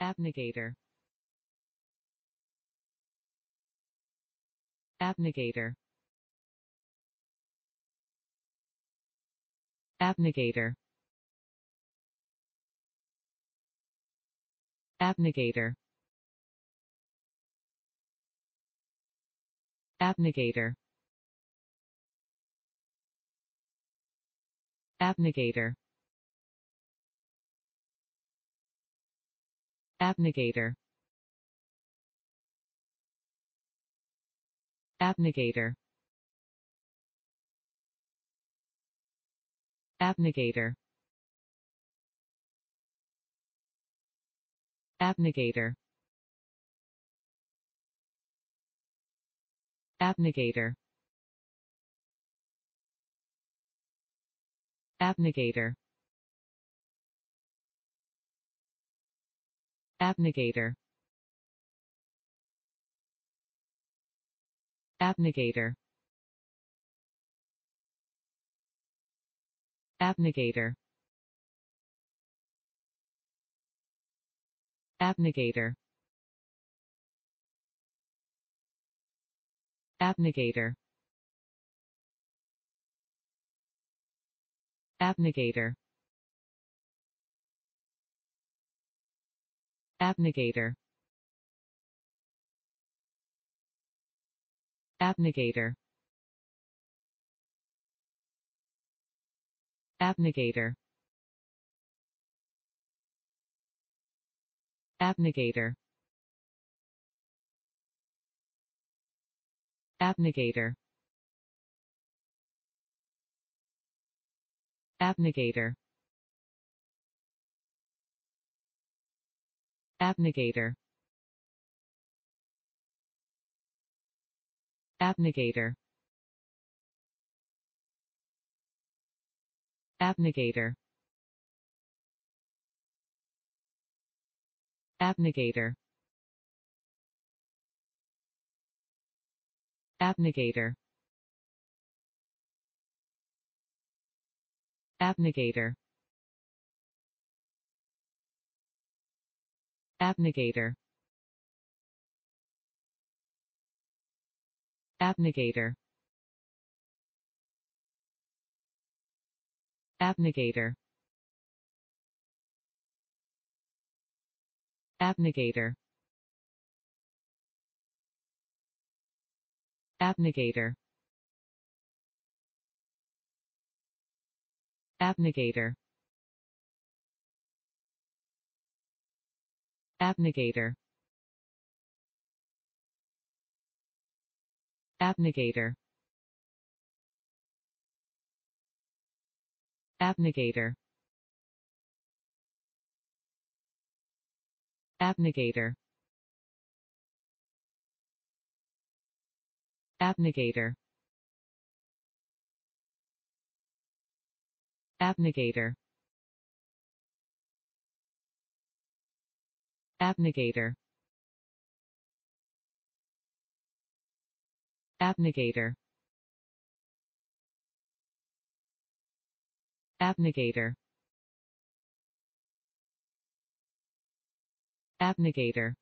abnegator. Abnegator. Abnegator. Abnegator. Abnegator. Abnegator abnegator. Abnegator. Abnegator. Abnegator. Abnegator. Abnegator abnegator. Abnegator. Abnegator. Abnegator. Abnegator. Abnegator abnegator. Abnegator. Abnegator. Abnegator. Abnegator. Abnegator abnegator. Abnegator. Abnegator. Abnegator. Abnegator. Abnegator abnegator. Abnegator. Abnegator. Abnegator. Abnegator. Abnegator abnegator. Abnegator. Abnegator. Abnegator. Abnegator. Abnegator abnegator. Abnegator. Abnegator. Abnegator